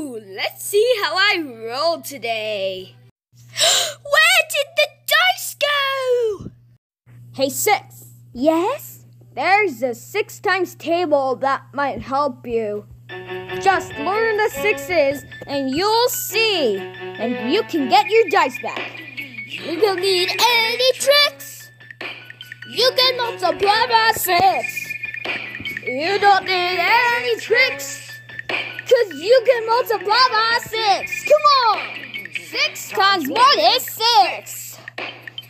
Ooh, let's see how I roll today. Where did the dice go? Hey, Six. Yes? There's a six times table that might help you. Just learn the sixes and you'll see. And you can get your dice back. You don't need any tricks. You can multiply by six. You don't need any tricks. You can multiply by 6. Come on. 6 times 1 is 6.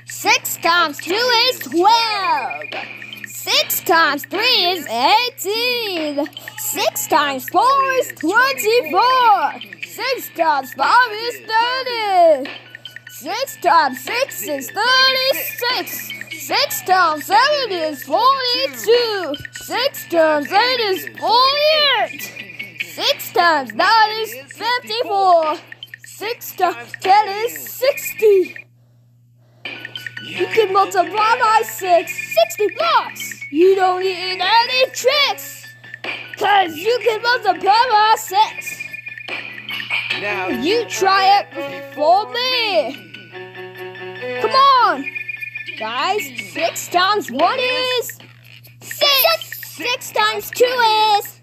6 times 2 is 12. 6 times 3 is 18. 6 times 4 is 24. 6 times 5 is 30. 6 times 6 is 36. 6 times 7 is 42. 6 times 8 is 48 times nine is fifty-four. Six times ten is sixty. You can multiply by six. Sixty blocks. You don't need any tricks. Cause you can multiply by six. Now You try it before me. Come on. Guys, six times one is six. Six times two is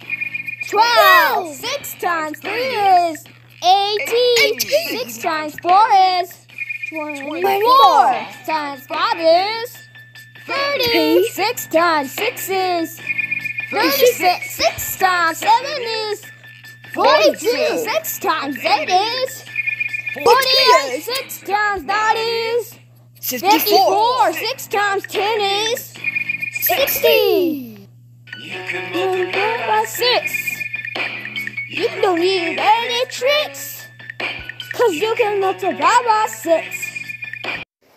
Six times three is eighteen. Six times four is twenty-four. Six times five is thirty. Six times six is thirty-six. Six times seven is forty-two. Six times eight is forty-eight. Six times nine is fifty-four. Six times ten is sixty. You can Multiply by six. You don't need any tricks. Cause you can multiply by six.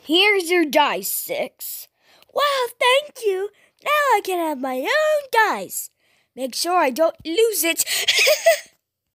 Here's your dice, Six. Wow, thank you. Now I can have my own dice. Make sure I don't lose it.